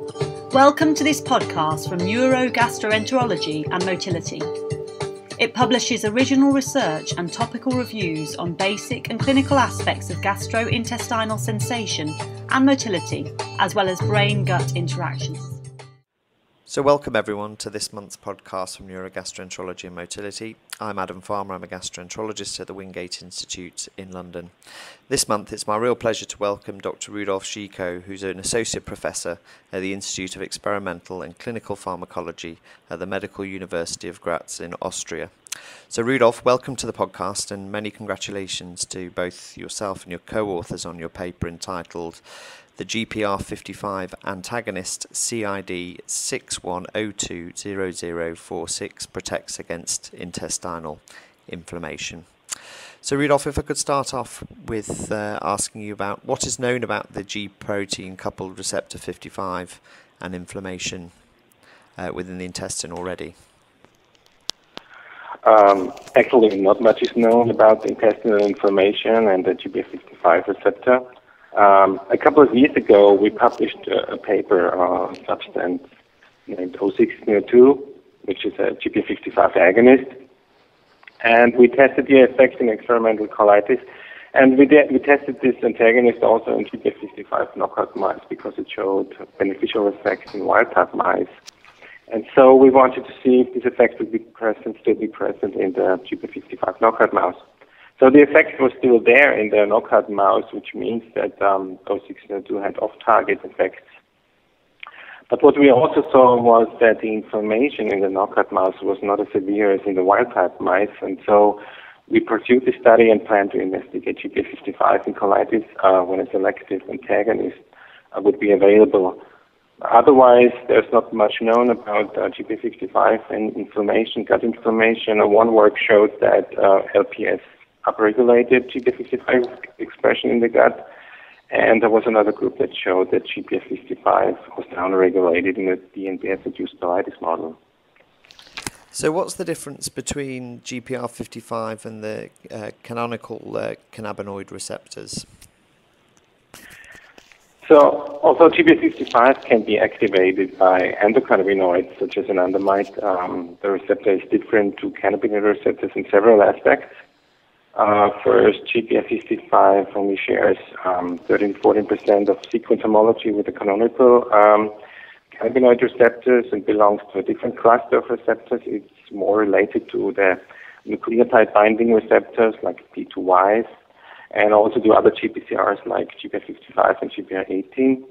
Welcome to this podcast from Neurogastroenterology and Motility. It publishes original research and topical reviews on basic and clinical aspects of gastrointestinal sensation and motility, as well as brain gut interactions. So, welcome everyone to this month's podcast from Neurogastroenterology and Motility. I'm Adam Farmer, I'm a gastroenterologist at the Wingate Institute in London. This month, it's my real pleasure to welcome Dr. Rudolf Schiekow, who's an associate professor at the Institute of Experimental and Clinical Pharmacology at the Medical University of Graz in Austria. So, Rudolf, welcome to the podcast and many congratulations to both yourself and your co authors on your paper entitled the GPR55 antagonist CID 61020046 protects against intestinal inflammation. So, Rudolf, if I could start off with uh, asking you about what is known about the G protein coupled receptor 55 and inflammation uh, within the intestine already. Um, actually, not much is known about intestinal inflammation and the GPR55 receptor. Um, a couple of years ago, we published a, a paper on a substance named 0602, which is a GP55 agonist. And we tested the effects in experimental colitis. And we, did, we tested this antagonist also in GP55 knockout mice because it showed beneficial effects in wild type mice. And so we wanted to see if these effects would be present, still be present in the GP55 knockout mouse. So the effect was still there in the knockout mouse, which means that um, 0602 had off-target effects. But what we also saw was that the inflammation in the knockout mouse was not as severe as in the wild-type mice, and so we pursued the study and plan to investigate GP55 in colitis uh, when a selective antagonist uh, would be available. Otherwise, there's not much known about uh, GPR55 and inflammation, gut inflammation. One work showed that uh, LPS upregulated GPR55 expression in the gut. And there was another group that showed that GPR55 was downregulated in the DNPS-induced colitis model. So, what's the difference between GPR55 and the uh, canonical uh, cannabinoid receptors? So, although GPR55 can be activated by endocannabinoids such as anandamide, um, the receptor is different to cannabinoid receptors in several aspects. Uh, first, GPR55 only shares um, 13 14% of sequence homology with the canonical um, cannabinoid receptors and belongs to a different cluster of receptors. It's more related to the nucleotide binding receptors like P2Ys and also to other GPCRs like GPR55 and GPR18.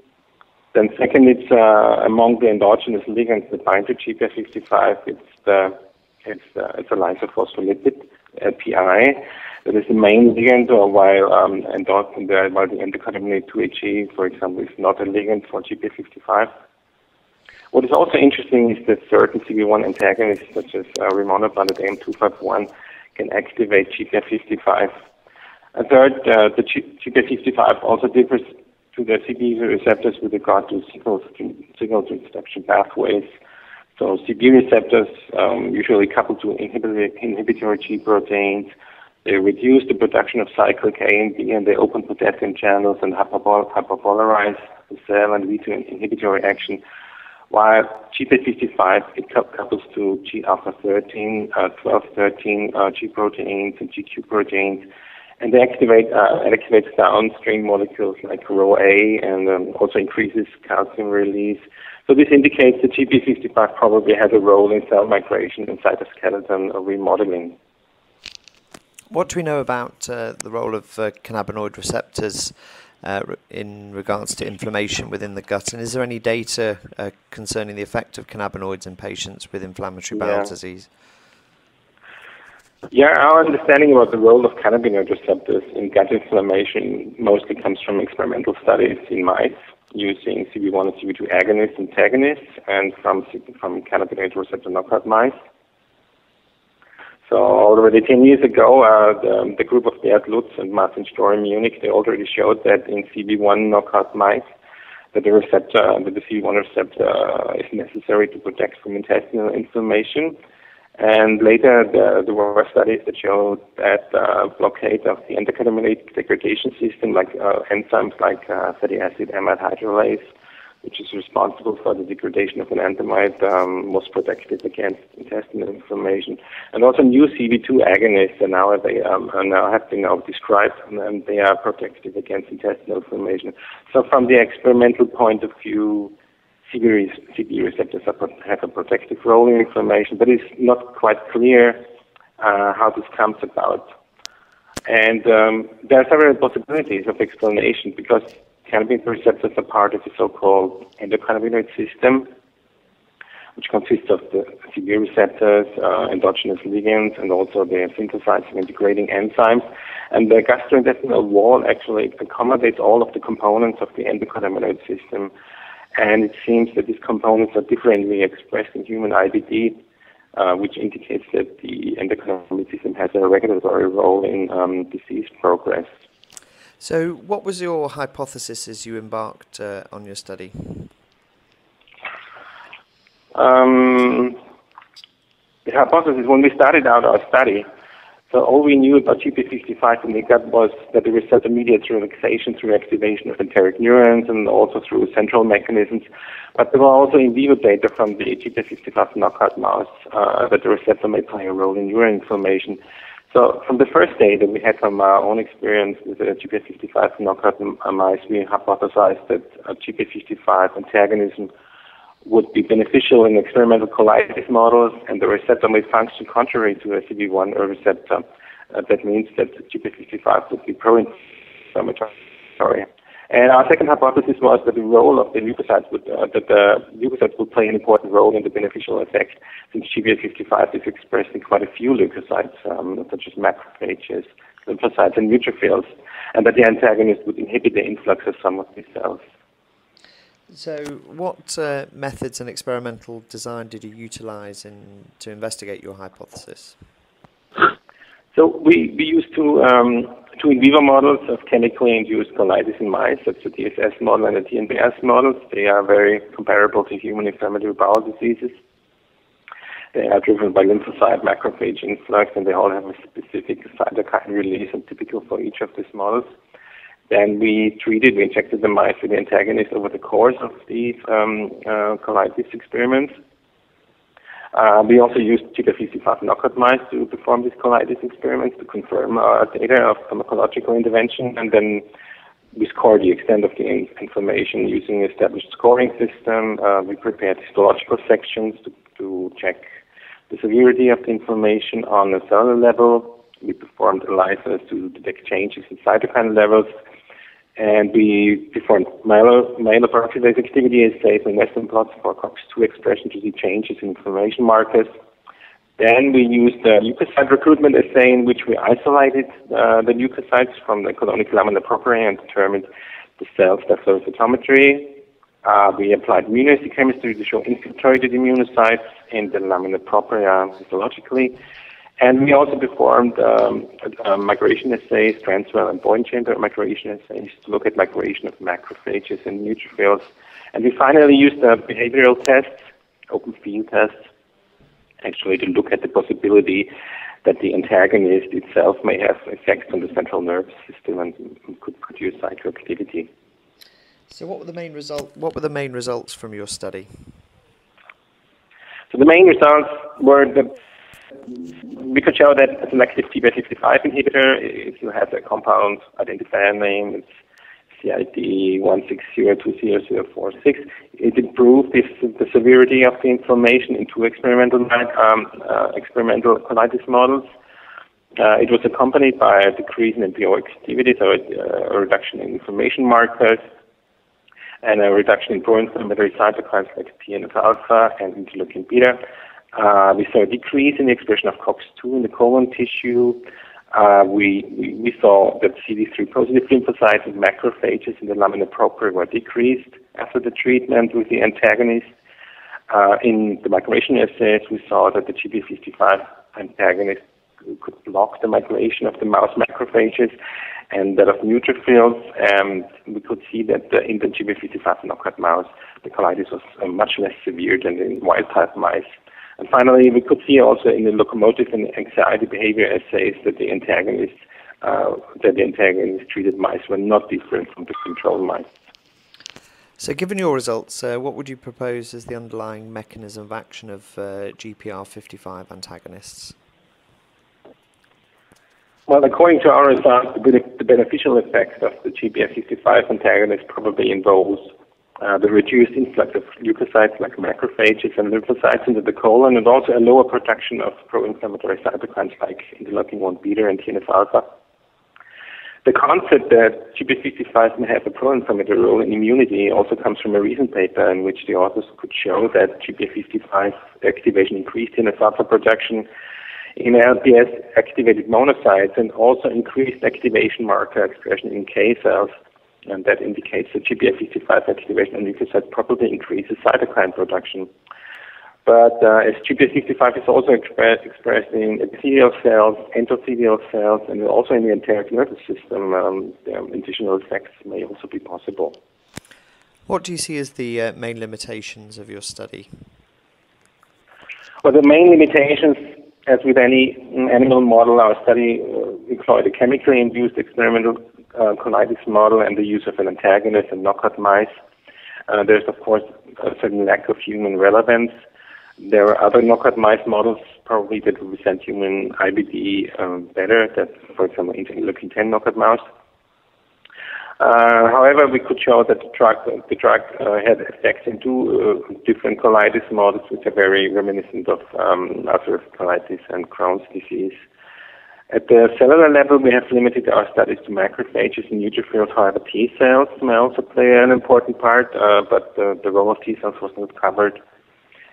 Then second, it's uh, among the endogenous ligands that bind to GPR55. It's the it's, uh, it's a lysophospholipid, LPI. That is the main ligand, or while um, endorphin, the, while the endocannabinoid 2-HG, for example, is not a ligand for GPR55. What is also interesting is that certain CB1 antagonists, such as uh, rimonabant at AM251, can activate GPR55. A third, uh, the GPR55 also differs to the CB receptors with regard to signal, signal transduction pathways. So CB receptors um, usually couple to inhibitory, inhibitory G proteins, they reduce the production of cyclic A and B, and they open potassium channels and hyperpolarize the cell and lead to an inhibitory action. While GP55 it couples to G alpha 13, uh, 12, 13 uh, G proteins and GQ proteins, and they activate uh, it activates downstream molecules like RhoA and um, also increases calcium release. So this indicates that GP55 probably has a role in cell migration and cytoskeleton remodeling. What do we know about uh, the role of uh, cannabinoid receptors uh, in regards to inflammation within the gut? And is there any data uh, concerning the effect of cannabinoids in patients with inflammatory bowel yeah. disease? Yeah, our understanding about the role of cannabinoid receptors in gut inflammation mostly comes from experimental studies in mice using CB1 and CB2 agonists, antagonists, and from, from cannabinoid receptor knockout mice. So already 10 years ago, uh, the, the, group of Bert Lutz and Martin Storr in Munich, they already showed that in CB1 knockout mice, that the receptor, that the CB1 receptor is necessary to protect from intestinal inflammation. And later, there, there were studies that showed that uh, blockade of the endocannabinoid degradation system, like uh, enzymes like uh, fatty acid amide hydrolase, which is responsible for the degradation of enanthamide, um, was protective against intestinal inflammation. And also new CB2 agonists are now, they, um, are now have been now described, and they are protective against intestinal inflammation. So from the experimental point of view, CB, receptors have a protective role in inflammation, but it's not quite clear uh, how this comes about. And um, there are several possibilities of explanation because cannabinoid receptors are part of the so-called endocannabinoid system, which consists of the CB receptors, uh, endogenous ligands, and also the synthesizing and degrading enzymes. And the gastrointestinal wall actually accommodates all of the components of the endocannabinoid system. And it seems that these components are differently expressed in human IBD, uh, which indicates that the endocannabinoid system has a regulatory role in um, disease progress. So, what was your hypothesis as you embarked uh, on your study? Um, the hypothesis when we started out our study, so all we knew about GP55 in the was that the receptor mediates relaxation through activation of enteric neurons and also through central mechanisms. But there were also in vivo data from the GP55 knockout mouse uh, that the receptor may play a role in neural inflammation. So from the first data we had from our own experience with the GP55 knockout mice, we hypothesized that GP55 antagonism would be beneficial in experimental colitis models, and the receptor may function contrary to a CB1 receptor. Uh, that means that GP55 would be pro-inflammatory. Sorry and our second hypothesis was that the role of the leukocytes would, uh, that the leukocytes would play an important role in the beneficial effect, since GP55 is expressed in quite a few leukocytes, um, such as macrophages, lymphocytes, and neutrophils, and that the antagonist would inhibit the influx of some of these cells. So, what uh, methods and experimental design did you utilize in, to investigate your hypothesis? So, we, we used two, um, two in vivo models of chemically induced colitis in mice. That's the TSS model and the TNBS models. They are very comparable to human inflammatory bowel diseases. They are driven by lymphocyte macrophage influx, and they all have a specific cytokine release and typical for each of these models. Then we treated, we injected the mice with the antagonist over the course of these um, uh, colitis experiments. Uh, we also used GP55 knockout mice to perform these colitis experiments to confirm our data of pharmacological intervention, and then we scored the extent of the inflammation using established scoring system. Uh, we prepared histological sections to, to check the severity of the inflammation on a cellular level. We performed ELISAs to detect changes in cytokine levels and we performed myeloperoxidase activity assays and Western blots for COX-2 expression to see changes in inflammation markers. Then we used the leukocyte recruitment assay in which we isolated uh, the leukocytes from the colonic lamina propria and determined the cell cytometry. Uh, we applied immunohistochemistry to show infiltrated immunocytes in the lamina propria histologically. And we also performed um, migration assays, transwell and Boyne chamber migration assays to look at migration of macrophages and neutrophils. And we finally used uh, behavioral tests, open field tests, actually to look at the possibility that the antagonist itself may have effects on the central nervous system and could produce psychoactivity. So, what were the main result? What were the main results from your study? So, the main results were that we could show that a selective TP55 inhibitor, if you have a compound identifier name, it's CID 160200046, it improved this, the severity of the inflammation in two experimental, um, uh, experimental colitis models. Uh, it was accompanied by a decrease in MPO activity, so a, uh, a reduction in inflammation markers, and a reduction in pro-inflammatory cytokines like TNF alpha and interleukin beta. Uh, we saw a decrease in the expression of COX2 in the colon tissue. Uh, we, we, saw that CD3 positive lymphocytes and macrophages in the lamina propria were decreased after the treatment with the antagonist. Uh, in the migration assays, we saw that the GP55 antagonist could block the migration of the mouse macrophages and that of neutrophils. And we could see that the, in the GP55 knockout mouse, the colitis was uh, much less severe than in wild type mice. And finally, we could see also in the locomotive and anxiety behavior assays that the antagonists, uh, that the antagonist treated mice were not different from the control mice. So, given your results, uh, what would you propose as the underlying mechanism of action of uh, GPR55 antagonists? Well, according to our results, the beneficial effect of the GPR55 antagonist probably involves uh, the reduced influx of leukocytes like macrophages and lymphocytes into the colon, and also a lower production of pro-inflammatory cytokines like interleukin 1 beta and TNF alpha. The concept that GP55 may have a pro-inflammatory role in immunity also comes from a recent paper in which the authors could show that GP55 activation increased TNF alpha production in LPS activated monocytes and also increased activation marker expression in K cells. And that indicates that GPR55 activation on leukocytes probably increases cytokine production. But uh, as GPR55 is also expressed, expressed in epithelial cells, endothelial cells, and also in the enteric nervous system, um, additional effects may also be possible. What do you see as the uh, main limitations of your study? Well, the main limitations, as with any animal model, our study uh, employed a chemically induced experimental uh, colitis model and the use of an antagonist and knockout mice. Uh, there's, of course, a certain lack of human relevance. There are other knockout mice models probably that represent human IBD um, better, that, for example, interleukin 10 knockout mouse. Uh, however, we could show that the drug, the drug uh, had effects in two uh, different colitis models, which are very reminiscent of um, ulcerative colitis and Crohn's disease. At the cellular level, we have limited our studies to macrophages and neutrophils. However, T cells may also play an important part, uh, but the, the role of T cells was not covered.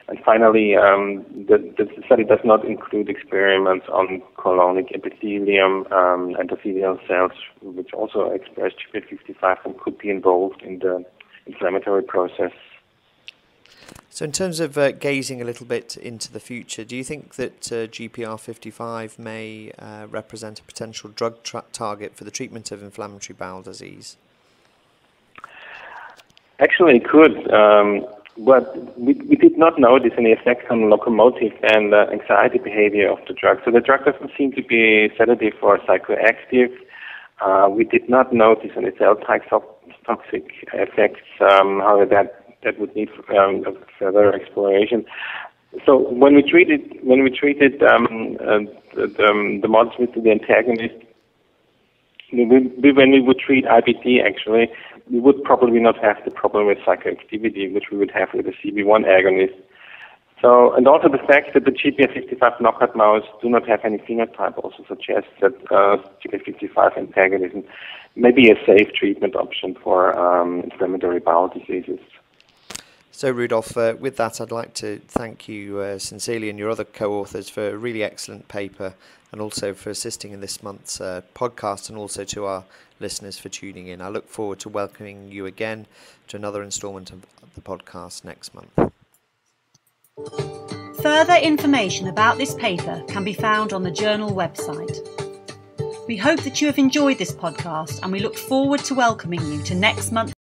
And finally, um, the, the, study does not include experiments on colonic epithelium um, endothelial cells, which also express GP55 and could be involved in the inflammatory process. So, in terms of uh, gazing a little bit into the future, do you think that uh, GPR55 may uh, represent a potential drug tra- target for the treatment of inflammatory bowel disease? Actually, it could. Um, but we, we did not notice any effect on locomotive and anxiety behavior of the drug. So the drug doesn't seem to be sedative or psychoactive. Uh, we did not notice any cell toxic effects. Um, however, that that would need um, further exploration. So when we treated when we treated um, uh, the, um, the the antagonist, we, we, when we would treat IBD actually, we would probably not have the problem with psychoactivity, which we would have with the CB1 agonist. So, and also the fact that the GPR55 knockout mouse do not have any phenotype also suggests that uh, GPR55 antagonism may be a safe treatment option for um, inflammatory bowel diseases. So, Rudolf, uh, with that, I'd like to thank you uh, sincerely and your other co authors for a really excellent paper and also for assisting in this month's uh, podcast and also to our listeners for tuning in. I look forward to welcoming you again to another instalment of the podcast next month. Further information about this paper can be found on the journal website. We hope that you have enjoyed this podcast and we look forward to welcoming you to next month.